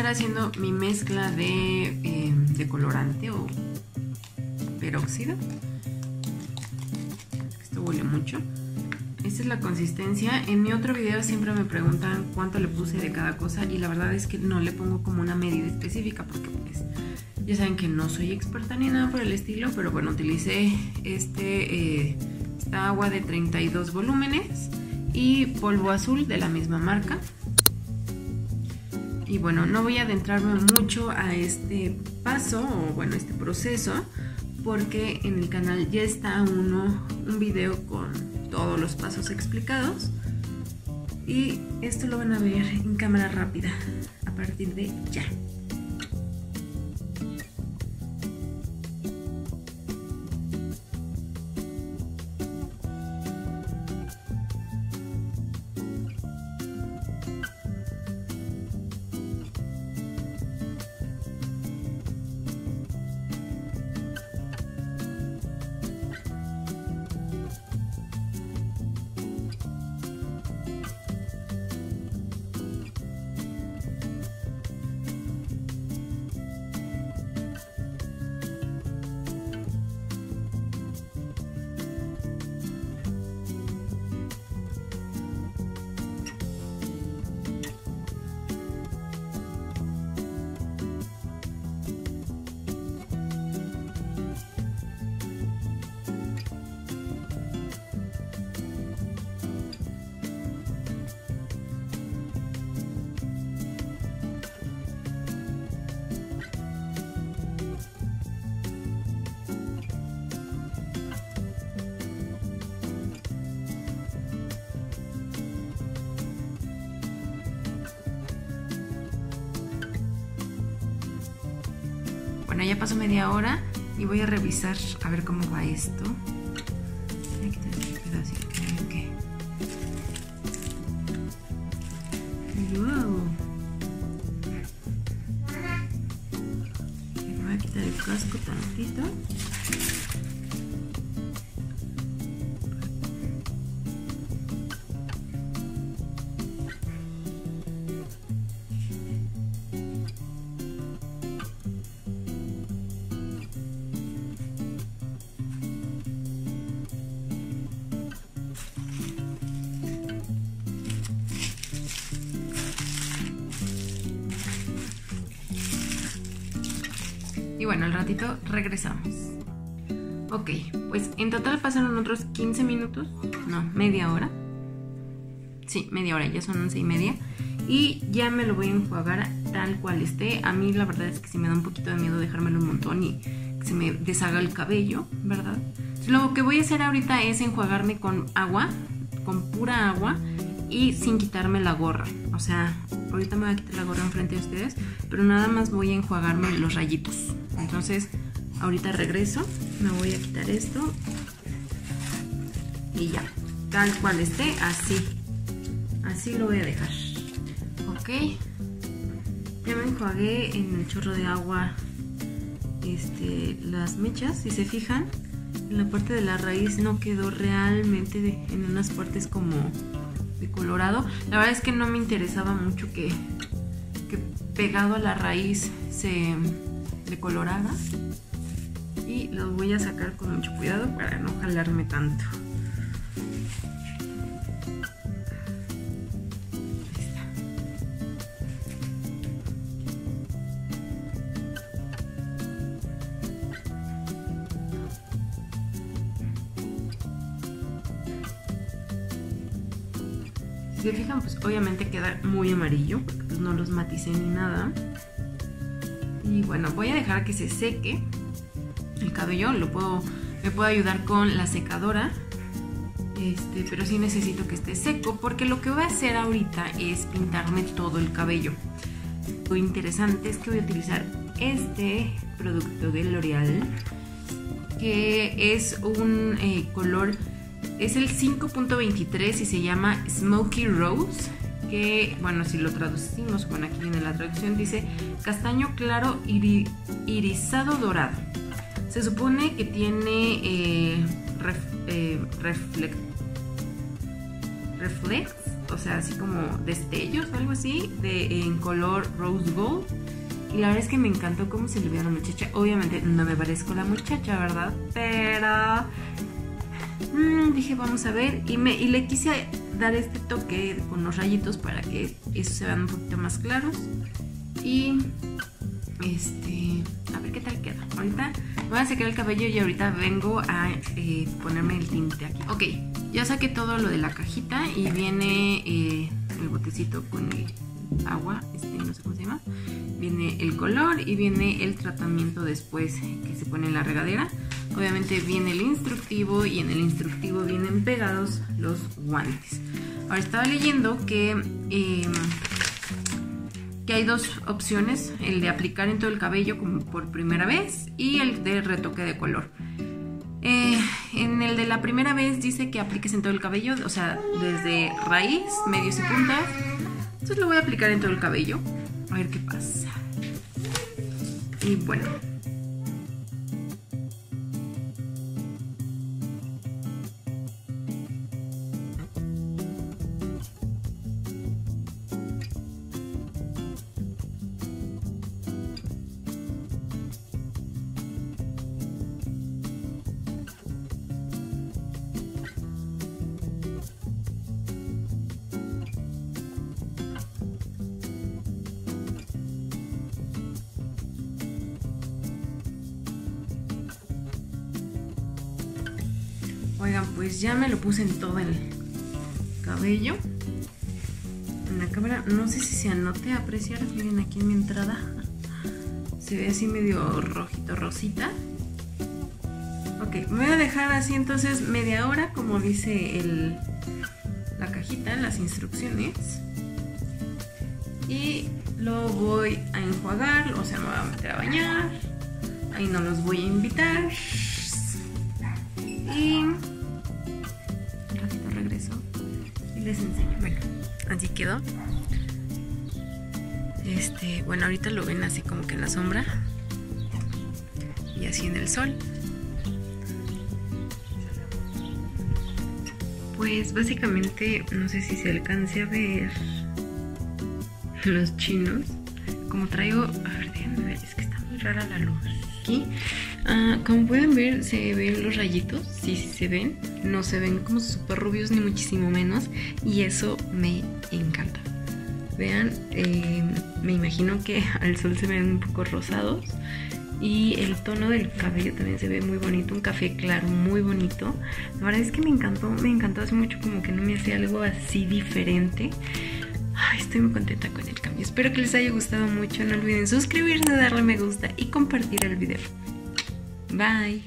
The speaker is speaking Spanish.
empezar haciendo mi mezcla de, eh, colorante o peróxido. Esto huele mucho. Esta es la consistencia. En mi otro video siempre me preguntan cuánto le puse de cada cosa y la verdad es que no le pongo como una medida específica porque pues ya saben que no soy experta ni nada por el estilo, pero bueno, utilicé este, eh, esta agua de 32 volúmenes y polvo azul de la misma marca. Y bueno, no voy a adentrarme mucho a este paso o bueno, este proceso porque en el canal ya está uno, un video con todos los pasos explicados y esto lo van a ver en cámara rápida a partir de ya. Bueno, ya pasó media hora y voy a revisar a ver cómo va esto. Y bueno, al ratito regresamos. Ok, pues en total pasaron otros 15 minutos, no, media hora. Sí, media hora, ya son 11 y media. Y ya me lo voy a enjuagar tal cual esté. A mí la verdad es que sí me da un poquito de miedo dejármelo un montón y que se me deshaga el cabello, ¿verdad? Lo que voy a hacer ahorita es enjuagarme con agua, con pura agua y sin quitarme la gorra. O sea, ahorita me voy a quitar la gorra enfrente de ustedes, pero nada más voy a enjuagarme los rayitos. Entonces, ahorita regreso, me voy a quitar esto y ya, tal cual esté, así. Así lo voy a dejar. Ok, ya me enjuagué en el chorro de agua este, las mechas, si se fijan. La parte de la raíz no quedó realmente en unas partes como de colorado. La verdad es que no me interesaba mucho que, que pegado a la raíz se decolorara. Y los voy a sacar con mucho cuidado para no jalarme tanto. Si se fijan, pues obviamente queda muy amarillo, pues no los maticé ni nada. Y bueno, voy a dejar que se seque el cabello, lo puedo, me puedo ayudar con la secadora. Este, pero sí necesito que esté seco porque lo que voy a hacer ahorita es pintarme todo el cabello. Lo interesante es que voy a utilizar este producto de L'Oreal que es un eh, color es el 5.23 y se llama Smoky Rose, que, bueno, si lo traducimos, bueno, aquí viene la traducción, dice castaño claro iri, irisado dorado. Se supone que tiene eh, eh, reflex, o sea, así como destellos o algo así, de, en color rose gold. Y la verdad es que me encantó cómo se le vio a la muchacha. Obviamente no me parezco la muchacha, ¿verdad? Pero mm, dije, vamos a ver. Y, me, y le quise dar este toque con los rayitos para que eso se vean un poquito más claros. Y este, a ver qué tal queda. Ahorita voy a sacar el cabello y ahorita vengo a eh, ponerme el tinte aquí. Ok, ya saqué todo lo de la cajita y viene eh, el botecito con el agua, este no sé cómo se llama. Viene el color y viene el tratamiento después que se pone en la regadera. Obviamente viene el instructivo y en el instructivo vienen pegados los guantes. Ahora estaba leyendo que, em, que hay dos opciones, el de aplicar en todo el cabello como por primera vez y el de retoque de color. Eh, en el de la primera vez dice que apliques en todo el cabello, o sea, desde raíz, medios y puntas. Entonces lo voy a aplicar en todo el cabello. A ver qué pasa. Y bueno, Oigan, pues ya me lo puse en todo el cabello. En la cámara, no sé si se anote apreciar, miren aquí en mi entrada. Se ve así medio rojito, rosita. Ok, me voy a dejar así entonces media hora, como dice el, la cajita, las instrucciones. Y lo voy a enjuagar, o sea, me voy a meter a bañar. Ahí no los voy a invitar. Y les enseño. Bueno, así quedó. Este, bueno, ahorita lo ven así como que en la sombra y así en el sol. Pues básicamente, no sé si se alcance a ver los chinos. Como traigo, a ver, déjenme ver, es que está muy rara la luz. Aquí Ah, como pueden ver, se ven los rayitos, sí, sí se ven. No se ven como súper rubios ni muchísimo menos. Y eso me encanta. Vean, eh, me imagino que al sol se ven un poco rosados. Y el tono del cabello también se ve muy bonito, un café claro, muy bonito. La verdad es que me encantó, me encantó hace mucho como que no me hacía algo así diferente. Estoy muy contenta con el cambio. Espero que les haya gustado mucho. No olviden suscribirse, darle me gusta y compartir el video. Bye.